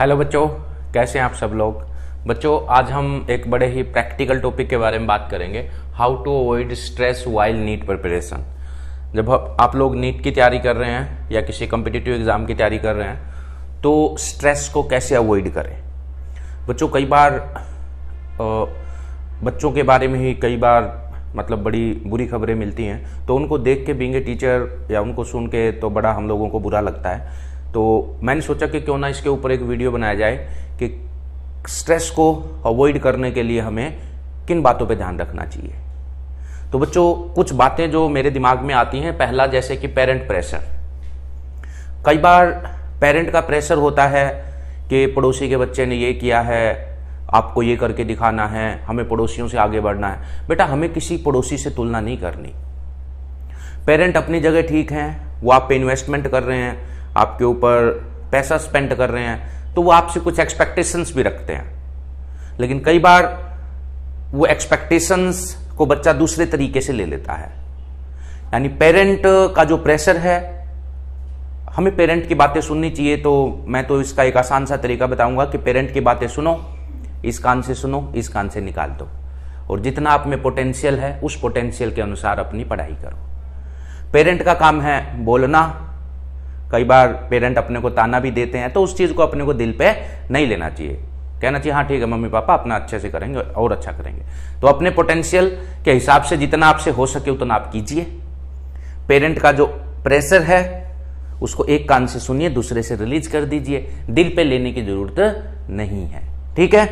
Hello बच्चों। कैसे हैं आप सब लोग? बच्चों, आज हम एक बड़े ही प्रैक्टिकल टॉपिक के बारे में बात करेंगे। How to avoid stress while NEET preparation जब आप लोग नीट की तैयारी कर रहे हैं या किसी कम्पिटिटिव एग्ज़ाम की तैयारी कर रहे हैं तो स्ट्रेस को कैसे अवॉइड करें? बच्चों, कई बार बच्चों के बारे में ही कई बार मतलब बड़ी बुरी खबरें मिलती हैं तो उनको देख के बींगे टीचर या उनको सुन के तो बड़ा हम लोगों को बुरा लगता है। तो मैंने सोचा कि क्यों ना इसके ऊपर एक वीडियो बनाया जाए कि स्ट्रेस को अवॉइड करने के लिए हमें किन बातों पे ध्यान रखना चाहिए। तो बच्चों, कुछ बातें जो मेरे दिमाग में आती हैं। पहला, जैसे कि पेरेंट प्रेशर कई बार पेरेंट का प्रेशर होता है कि पड़ोसी के बच्चे ने ये किया है, आपको ये करके दिखाना है, हमें पड़ोसियों से आगे बढ़ना है। बेटा, हमें किसी पड़ोसी से तुलना नहीं करनी। पेरेंट अपनी जगह ठीक हैं, वो आप पे इन्वेस्टमेंट कर रहे हैं आपके ऊपर पैसा स्पेंड कर रहे हैं तो वो आपसे कुछ एक्सपेक्टेशंस भी रखते हैं। लेकिन कई बार वो एक्सपेक्टेशंस को बच्चा दूसरे तरीके से ले लेता है। यानी पेरेंट का जो प्रेशर है, हमें पेरेंट की बातें सुननी चाहिए तो मैं तो इसका एक आसान सा तरीका बताऊँगा कि पेरेंट की बातें सुनो, इस कान से सुनो, इस कान से निकाल दो। और जितना आप में पोटेंशियल है, उस पोटेंशियल के अनुसार अपनी पढ़ाई करो। पेरेंट का काम है बोलना कई बार पेरेंट अपने को ताना भी देते हैं तो उस चीज़ को अपने को दिल पे नहीं लेना चाहिए। कहना चाहिए हाँ ठीक है, मम्मी पापा, अपना अच्छे से करेंगे और अच्छा करेंगे। तो अपने पोटेंशियल के हिसाब से जितना आपसे हो सके उतना आप कीजिए। पेरेंट का जो प्रेशर है, उसको एक कान से सुनिए, दूसरे से रिलीज़ कर दीजिए। दिल पे लेने की ज़रूरत नहीं है। ठीक है?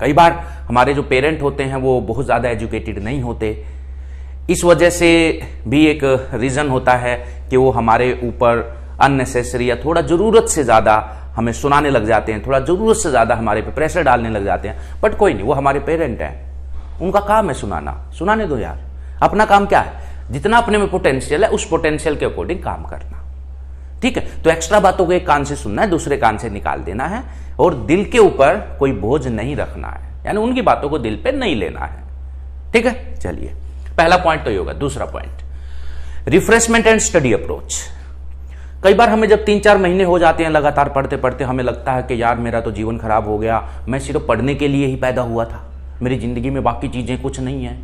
कई बार हमारे जो पेरेंट होते हैं, वो बहुत ज़्यादा एजुकेटेड नहीं होते। इस वजह से भी एक रीज़न होता है कि वो हमारे ऊपर अननेसेसरी या थोड़ा ज़रूरत से ज़्यादा हमें सुनाने लग जाते हैं, थोड़ा ज़रूरत से ज़्यादा हमारे पे प्रेशर डालने लग जाते हैं। बट कोई नहीं, वो हमारे पेरेंट हैं। उनका काम है सुनाना। सुनाने दो यार। अपना काम क्या है? जितना अपने में पोटेंशियल है, उस पोटेंशियल के अकॉर्डिंग काम करना। ठीक है? तो एक्स्ट्रा बातों को एक कान से सुनना है, दूसरे कान से निकाल देना है, और दिल के ऊपर कोई बोझ नहीं रखना है। यानी उनकी बातों को दिल पे नहीं लेना है। ठीक है? चलिए। पहला पॉइंट तो ये होगा, दूसरा point refreshment and study approach कई बार हमें जब तीन चार महीने हो जाते हैं लगातार पढ़ते पढ़ते, हमें लगता है कि यार मेरा तो जीवन खराब हो गया, मैं सिर्फ़ पढ़ने के लिए ही पैदा हुआ था। मेरी ज़िंदगी में बाकी चीज़ें कुछ नहीं है।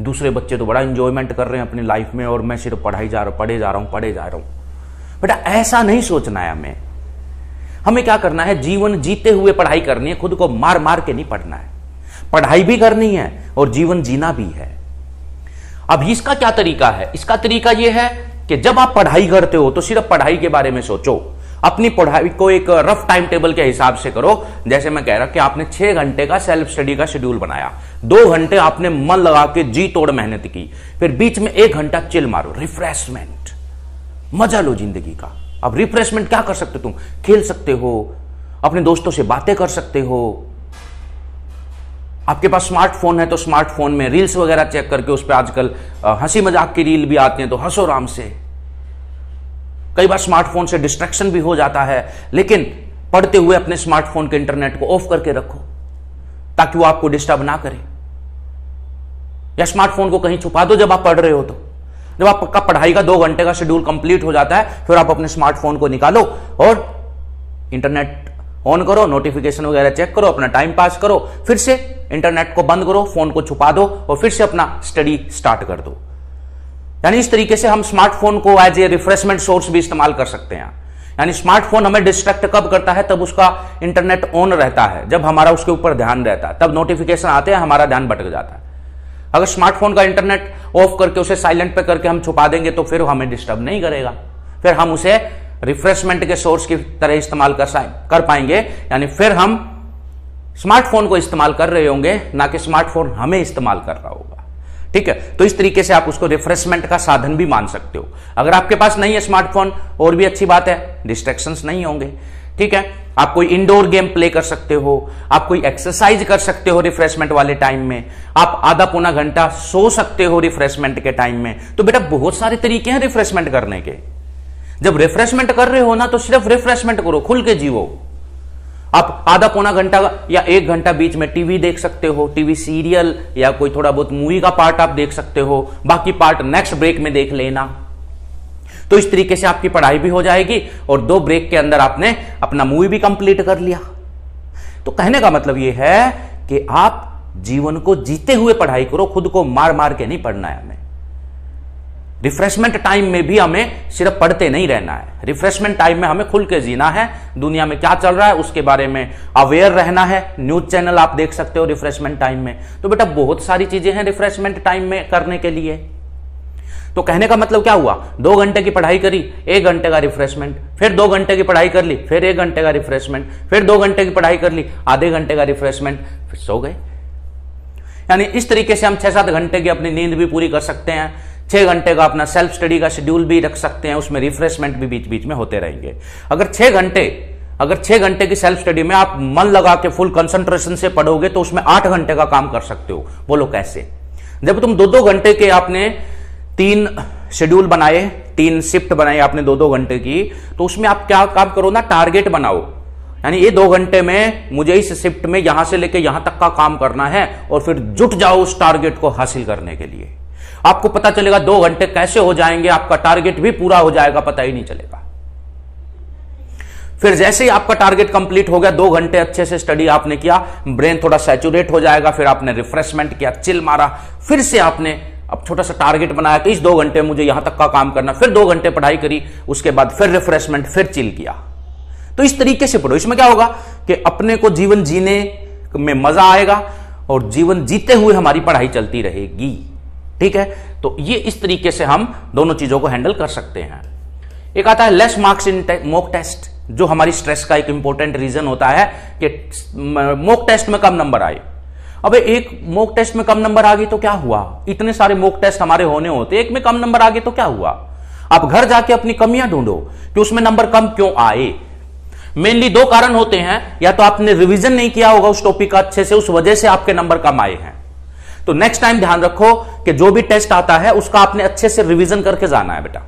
दूसरे बच्चे तो बड़ा इंजॉयमेंट कर रहे हैं अपनी लाइफ में और मैं सिर्फ़ पढ़ाई जा रहा पढ़े जा रहा हूँ, पढ़े जा रहा हूँ। बेटा, ऐसा नहीं सोचना है हमें। हमें क्या करना है? जीवन जीते हुए पढ़ाई करनी है, खुद को मार मार के नहीं पढ़ना है। पढ़ाई भी करनी है और जीवन जीना भी है। अब इसका क्या तरीका है? इसका तरीका यह है कि जब आप पढ़ाई करते हो तो सिर्फ़ पढ़ाई के बारे में सोचो। अपनी पढ़ाई को एक रफ टाइम टेबल के हिसाब से करो। जैसे मैं कह रहा कि आपने छह घंटे का सेल्फ स्टडी का शेड्यूल बनाया। दो घंटे आपने मन लगा के जी तोड़ मेहनत की। फिर बीच में एक घंटा चिल मारो। रिफ्रेशमेंट मज़ा लो ज़िंदगी का। अब रिफ्रेशमेंट क्या कर सकते तुम? खेल सकते हो। अपने दोस्तों से बातें कर सकते हो। आपके पास स्मार्टफ़ोन है तो स्मार्टफ़ोन में रील्स वगैरह चेक करके उस पर आजकल हँसी मज़ाक की रील भी आती हैं तो हंसो राम से। कई बार स्मार्टफ़ोन से डिस्ट्रैक्शन भी हो जाता है, लेकिन पढ़ते हुए अपने स्मार्टफ़ोन के इंटरनेट को ऑफ़ करके रखो, ताकि वो आपको डिस्टर्ब ना करे। या स्मार्टफ़ोन को कहीं छुपा दो जब आप पढ़ रहे हो तो। जब आपका पढ़ाई का दो घंटे का शेड्यूल कंप्लीट हो जाता है, फिर आप अपने स्मार्टफ़ोन को निकालो और इंटरनेट ऑन करो नोटिफिकेशन वगैरह चेक करो, अपना टाइम पास करो, फिर से इंटरनेट को बंद करो, फ़ोन को छुपा दो और फिर से अपना स्टडी स्टार्ट कर दो। यानी इस तरीके से हम स्मार्टफ़ोन को एज ए रिफ्रेशमेंट सोर्स भी इस्तेमाल कर सकते हैं। यानी स्मार्टफ़ोन हमें डिस्ट्रैक्ट कब करता है? तब उसका इंटरनेट ऑन रहता है। जब हमारा उसके ऊपर ध्यान रहता है, तब नोटिफिकेशन आते हैं, हमारा ध्यान भटक जाता है। अगर स्मार्टफ़ोन का इंटरनेट ऑफ़ करके उसे साइलेंट पे करके हम छुपा देंगे तो फिर हमें डिस्टर्ब नहीं करेगा। फिर हम उसे रिफ्रेशमेंट के सोर्स की तरह इस्तेमाल कर कर पाएँगे। यानी फिर हम स्मार्टफ़ोन को इस्तेमाल कर रहे होंगे, ना कि स्मार्टफ़ोन हमें इस्तेमाल कर रहा होगा। ठीक है? तो इस तरीके से आप उसको रिफ्रेशमेंट का साधन भी मान सकते हो। अगर आपके पास नहीं है स्मार्टफ़ोन, और भी अच्छी बात है डिस्ट्रेक्शंस नहीं होंगे। ठीक है? आप कोई इंडोर गेम प्ले कर सकते हो, आप कोई एक्सरसाइज कर सकते हो रिफ्रेशमेंट वाले टाइम में, आप आधा पौना घंटा सो सकते हो रिफ्रेशमेंट के टाइम में। तो बेटा, बहुत सारे तरीके हैं रिफ्रेशमेंट करने के। जब रिफ्रेशमेंट कर रहे हो ना तो सिर्फ़ रिफ्रेशमेंट करो, खुल के जीवो आप आधा पौना घंटा या एक घंटा बीच में टीवी देख सकते हो, टीवी सीरियल या कोई थोड़ा बहुत मूवी का पार्ट आप देख सकते हो, बाकी पार्ट नेक्स्ट ब्रेक में देख लेना। तो इस तरीके से आपकी पढ़ाई भी हो जाएगी और दो ब्रेक के अंदर आपने अपना मूवी भी कंप्लीट कर लिया। तो कहने का मतलब यह है कि आप जीवन को जीते हुए पढ़ाई करो, खुद को मार मार के नहीं पढ़ना है हमें। रिफ्रेशमेंट टाइम में भी हमें सिर्फ़ पढ़ते नहीं रहना है। रिफ्रेशमेंट टाइम में हमें खुल के जीना है। दुनिया में क्या चल रहा है, उसके बारे में अवेयर रहना है। न्यूज़ चैनल आप देख सकते हो रिफ्रेशमेंट टाइम में। तो बेटा, बहुत सारी चीज़ें हैं रिफ्रेशमेंट टाइम में करने के लिए। तो कहने का मतलब क्या हुआ? दो घंटे की पढ़ाई करी, एक घंटे का रिफ्रेशमेंट फिर दो घंटे की पढ़ाई कर ली, फिर एक घंटे का रिफ्रेशमेंट फिर दो घंटे की पढ़ाई कर ली, आधे घंटे का रिफ्रेशमेंट फिर सो गए। यानी इस तरीके से हम छह सात घंटे की अपनी नींद भी पूरी कर सकते हैं। छह घंटे का अपना सेल्फ स्टडी का शेड्यूल भी रख सकते हैं, उसमें रिफ्रेशमेंट भी बीच बीच में होते रहेंगे। अगर छह घंटे, अगर छह घंटे की सेल्फ स्टडी में आप मन लगा के फुल कंसंट्रेशन से पढ़ोगे तो उसमें आठ घंटे का काम कर सकते हो। बोलो कैसे? जब तुम दो दो घंटे के आपने तीन शेड्यूल बनाए, तीन शिफ्ट बनाए आपने दो दो घंटे की तो उसमें आप क्या काम करो ना टारगेट बनाओ। यानी ये दो घंटे में मुझे इस शिफ्ट में यहाँ से लेकर यहाँ तक का काम करना है, और फिर जुट जाओ उस टारगेट को हासिल करने के लिए। आपको पता चलेगा दो घंटे कैसे हो जाएँगे, आपका टारगेट भी पूरा हो जाएगा, पता ही नहीं चलेगा। फिर जैसे ही आपका टारगेट कंप्लीट हो गया, दो घंटे अच्छे से स्टडी आपने किया ब्रेन थोड़ा सैचुरेट हो जाएगा, फिर आपने रिफ्रेशमेंट किया चिल मारा, फिर से आपने अब छोटा सा टारगेट बनाया कि इस दो घंटे मुझे यहाँ तक का काम करना, फिर दो घंटे पढ़ाई करी, उसके बाद फिर रिफ्रेशमेंट फिर चिल किया। तो इस तरीके से पढ़ो। इसमें क्या होगा कि अपने को जीवन जीने में मज़ा आएगा और जीवन जीते हुए हमारी पढ़ाई चलती रहेगी। ठीक है? तो ये इस तरीके से हम दोनों चीज़ों को हैंडल कर सकते हैं। एक आता है less marks in mock test जो हमारी स्ट्रेस का एक इंपॉर्टेंट रीजन होता है कि मॉक टेस्ट में कम नंबर आए। अबे एक मॉक टेस्ट में कम नंबर आ गई तो क्या हुआ? इतने सारे मॉक टेस्ट हमारे होने होते, एक में कम नंबर आ गए तो क्या हुआ? आप घर जाके अपनी कमियाँ ढूंढो कि उसमें नंबर कम क्यों आए। मेनली दो कारण होते हैं, या तो आपने रिवीजन नहीं किया होगा उस टॉपिक का अच्छे से, उस वजह से आपके नंबर कम आए हैं। तो नेक्स्ट टाइम ध्यान रखो कि जो भी टेस्ट आता है, उसका आपने अच्छे से रिवीजन करके जाना है बेटा।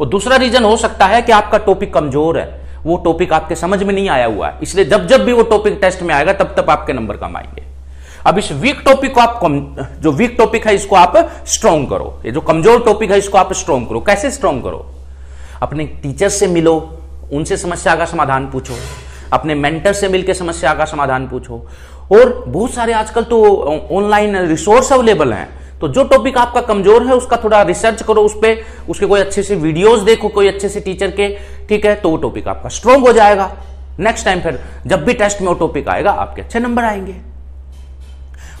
और दूसरा रीजन हो सकता है कि आपका टॉपिक कमज़ोर है। वो टॉपिक आपके समझ में नहीं आया हुआ है। इसलिए जब जब भी वो टॉपिक टेस्ट में आएगा, तब तब आपके नंबर कम आएँगे। अब इस वीक टॉपिक को आप कम, जो वीक टॉपिक है, इसको आप स्ट्रॉन्ग करो। ये जो कमज़ोर टॉपिक है, इसको आप स्ट्रॉन्ग करो। कैसे स्ट्रॉन्ग करो? अपने टीचर से मिलो, उनसे समस्या का समाधान पूछो। अपने मेंटर से मिलकर समस्या का समाधान पूछो। और बहुत सारे आजकल तो ऑनलाइन रिसोर्स अवेलेबल हैं। तो जो टॉपिक आपका कमज़ोर है, उसका थोड़ा रिसर्च करो उस पर उसके कोई अच्छे से वीडियोस देखो, कोई अच्छे से टीचर के, ठीक है? तो वो टॉपिक आपका स्ट्रॉन्ग हो जाएगा। नेक्स्ट टाइम फिर, जब भी टेस्ट में वो टॉपिक आएगा, आपके अच्छे नंबर आएँगे।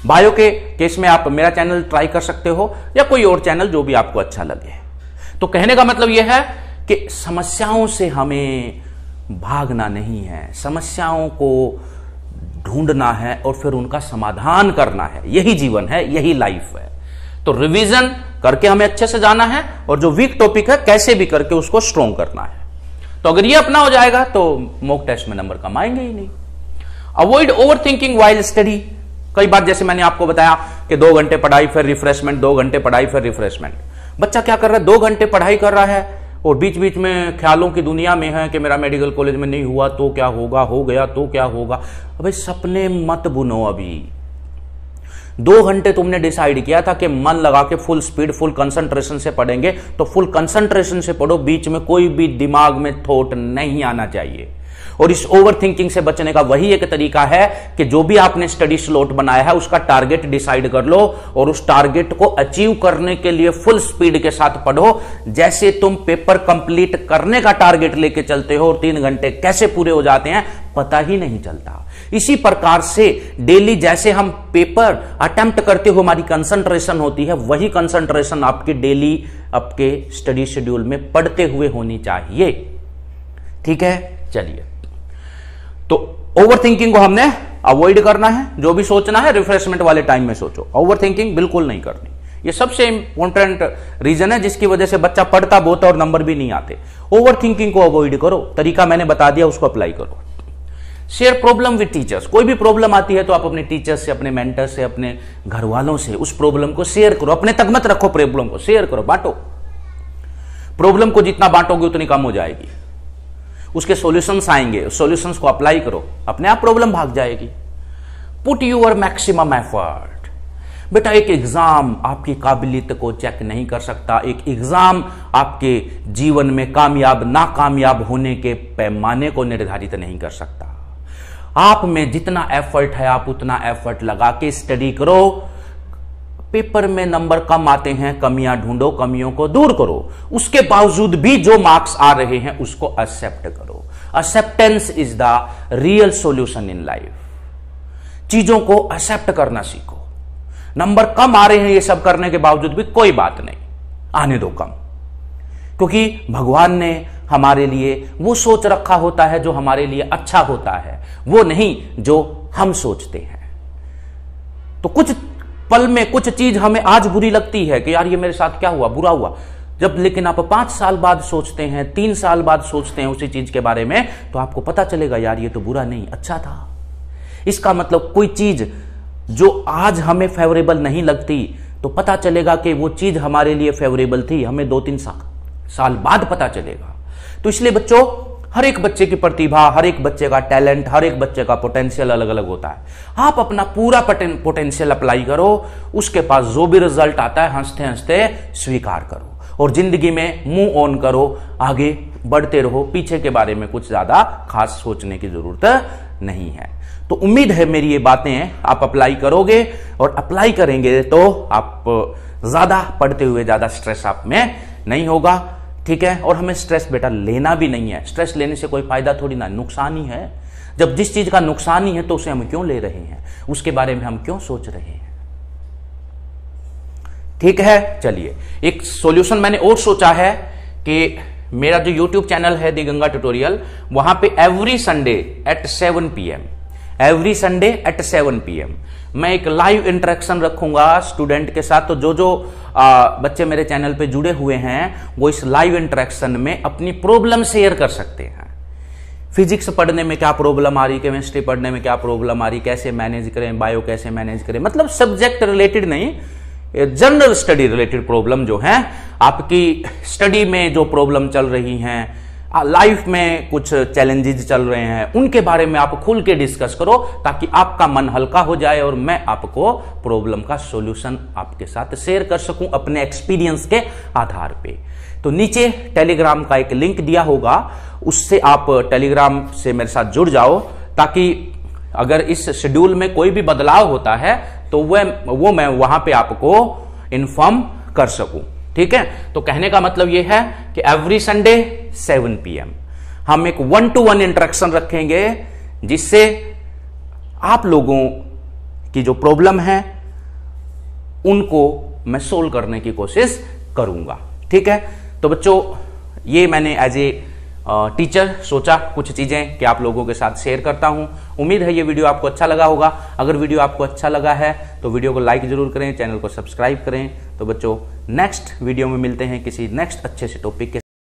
बायो के केस में आप मेरा चैनल ट्राई कर सकते हो, या कोई और चैनल जो भी आपको अच्छा लगे। तो कहने का मतलब यह है कि समस्याओं से हमें भागना नहीं है। समस्याओं को ढूंढना है और फिर उनका समाधान करना है। यही जीवन है, यही लाइफ है। तो रिवीजन करके हमें अच्छे से जाना है और जो वीक टॉपिक है, कैसे भी करके उसको स्ट्रॉन्ग करना है। तो अगर ये अपना हो जाएगा तो मोक टेस्ट में नंबर कम आएँगे ही नहीं। Avoid over thinking while study कई बार जैसे मैंने आपको बताया कि दो घंटे पढ़ाई, फिर रिफ्रेशमेंट दो घंटे पढ़ाई, फिर रिफ्रेशमेंट बच्चा क्या कर रहा है? दो घंटे पढ़ाई कर रहा है। और बीच बीच में ख्यालों की दुनिया में है कि मेरा मेडिकल कॉलेज में नहीं हुआ तो क्या होगा, हो गया तो क्या होगा। अबे सपने मत बुनो अभी। दो घंटे तुमने डिसाइड किया था कि मन लगा के फुल स्पीड फुल कंसंट्रेशन से पढ़ेंगे तो फुल कंसंट्रेशन से पढ़ो, बीच में कोई भी दिमाग में थॉट नहीं आना चाहिए। और इस ओवर थिंकिंग से बचने का वही एक तरीका है कि जो भी आपने स्टडी स्लोट बनाया है, उसका टारगेट डिसाइड कर लो और उस टारगेट को अचीव करने के लिए फुल स्पीड के साथ पढ़ो। जैसे तुम पेपर कंप्लीट करने का टारगेट लेके चलते हो और तीन घंटे कैसे पूरे हो जाते हैं, पता ही नहीं चलता। इसी प्रकार से डेली जैसे हम पेपर अटेम्प्ट करते हुए हमारी कंसंट्रेशन होती है, वही कंसंट्रेशन आपकी डेली आपके स्टडी शेड्यूल में पढ़ते हुए होनी चाहिए। ठीक है? चलिए। तो ओवर थिंकिंग को हमने अवॉइड करना है, जो भी सोचना है रिफ्रेशमेंट वाले टाइम में सोचो। ओवर थिंकिंग बिल्कुल नहीं करनी। ये सबसे इंपॉर्टेंट रीजन है, जिसकी वजह से बच्चा पढ़ता बहुत और नंबर भी नहीं आते। ओवर थिंकिंग को अवॉइड करो। तरीका मैंने बता दिया, उसको अप्लाई करो। शेयर प्रॉब्लम विद टीचर्स कोई भी प्रॉब्लम आती है तो आप अपने टीचर्स से, अपने मेंटर से, अपने घर वालों से उस प्रॉब्लम को शेयर करो। अपने तक मत रखो प्रॉब्लम को। शेयर करो, बांटो। प्रॉब्लम को जितना बांटोगे, उतनी कम हो जाएगी। उसके सॉल्यूशंस आएँगे सॉल्यूशंस को अप्लाई करो, अपने आप प्रॉब्लम भाग जाएगी। पुट यूर मैक्सिमम एफर्ट बेटा, एक एग्ज़ाम आपकी काबिलियत को चेक नहीं कर सकता। एक एग्ज़ाम आपके जीवन में कामयाब, नाकामयाब होने के पैमाने को निर्धारित नहीं कर सकता। आप में जितना एफर्ट है, आप उतना एफर्ट लगा के स्टडी करो। पेपर में नंबर कम आते हैं, कमियाँ ढूंढो, कमियों को दूर करो। उसके बावजूद भी जो मार्क्स आ रहे हैं, उसको एक्सेप्ट करो। Acceptance is the real solution in life चीज़ों को एक्सेप्ट करना सीखो। नंबर कम आ रहे हैं ये सब करने के बावजूद भी कोई बात नहीं। आने दो कम। क्योंकि भगवान ने हमारे लिए वो सोच रखा होता है जो हमारे लिए अच्छा होता है। वो नहीं, जो हम सोचते हैं। तो कुछ पल में कुछ चीज़ हमें आज बुरी लगती है कि यार ये मेरे साथ क्या हुआ, बुरा हुआ। जब, लेकिन आप पाँच साल बाद सोचते हैं, तीन साल बाद सोचते हैं उसी चीज़ के बारे में तो आपको पता चलेगा, यार ये तो बुरा नहीं अच्छा था। इसका मतलब कोई चीज़ जो आज हमें फेवरेबल नहीं लगती तो पता चलेगा कि वो चीज़ हमारे लिए फेवरेबल थी, हमें दो तीन साल साल बाद पता चलेगा। तो इसलिए बच्चों हर एक बच्चे की प्रतिभा, हर एक बच्चे का टैलेंट, हर एक बच्चे का पोटेंशियल अलग अलग होता है। आप अपना पूरा पोटेंशियल अप्लाई करो, उसके पास जो भी रिज़ल्ट आता है हँसते हँसते स्वीकार करो। और ज़िंदगी में मुँह ऑन करो, आगे बढ़ते रहो, पीछे के बारे में कुछ ज़्यादा खास सोचने की ज़रूरत नहीं है। तो उम्मीद है मेरी ये बातें आप अप्लाई करोगे, और अप्लाई करेंगे तो आप, ज़्यादा पढ़ते हुए, ज़्यादा स्ट्रेस आप में नहीं होगा। ठीक है? और हमें स्ट्रेस बेटा लेना भी नहीं है। स्ट्रेस लेने से कोई फ़ायदा थोड़ी ना, नुकसान ही है। जब जिस चीज़ का नुकसान ही है तो उसे हम क्यों ले रहे हैं? उसके बारे में हम क्यों सोच रहे हैं? ठीक है? चलिए। एक सॉल्यूशन मैंने और सोचा है कि मेरा जो यूट्यूब चैनल है दी गंगा ट्यूटोरियल वहाँ पे every Sunday at seven P M every Sunday at seven P मैं एक लाइव इंटरेक्शन रखूँगा स्टूडेंट के साथ। तो जो जो आ, बच्चे मेरे चैनल पे जुड़े हुए हैं वो इस लाइव इंटरेक्शन में अपनी प्रॉब्लम शेयर कर सकते हैं। फिजिक्स पढ़ने में क्या प्रॉब्लम आ रही केमिस्ट्री पढ़ने में क्या प्रॉब्लम आ रही कैसे मैनेज करें बायो कैसे मैनेज करें? मतलब सब्जेक्ट रिलेटेड नहीं जनरल स्टडी रिलेटेड प्रॉब्लम जो है आपकी स्टडी में जो प्रॉब्लम चल रही हैं लाइफ में कुछ चैलेंजेस चल रहे हैं, उनके बारे में आप खुल के डिस्कस करो ताकि आपका मन हल्का हो जाए और मैं आपको प्रॉब्लम का सॉल्यूशन आपके साथ शेयर कर सकूँ अपने एक्सपीरियंस के आधार पे। तो नीचे टेलीग्राम का एक लिंक दिया होगा, उससे आप टेलीग्राम से मेरे साथ जुड़ जाओ ताकि अगर इस शेड्यूल में कोई भी बदलाव होता है तो वह, वो मैं वहाँ पे आपको इन्फॉर्म कर सकूँ। ठीक है? तो कहने का मतलब यह है कि एवरी संडे सेवन पीएम हम एक वन टू वन इंटरेक्शन रखेंगे, जिससे आप लोगों की जो प्रॉब्लम है, उनको मैं सोल्व करने की कोशिश करूँगा। ठीक है? तो बच्चों, ये मैंने एज ए टीचर सोचा कुछ चीज़ें कि आप लोगों के साथ शेयर करता हूँ। उम्मीद है ये वीडियो आपको अच्छा लगा होगा। अगर वीडियो आपको अच्छा लगा है तो वीडियो को लाइक ज़रूर करें चैनल को सब्सक्राइब करें। तो बच्चों नेक्स्ट वीडियो में मिलते हैं किसी नेक्स्ट अच्छे से टॉपिक के